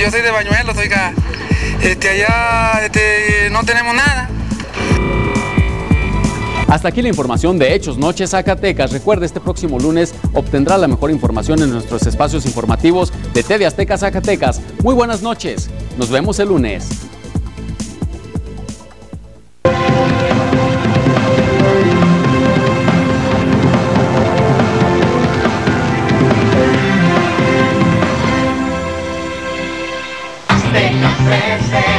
yo soy de Bañuelos, oiga. Este, allá este, no tenemos nada. Hasta aquí la información de Hechos Noche Zacatecas. Recuerde, este próximo lunes obtendrá la mejor información en nuestros espacios informativos de TV Azteca Zacatecas. Muy buenas noches. Nos vemos el lunes. Azteca presente. Vive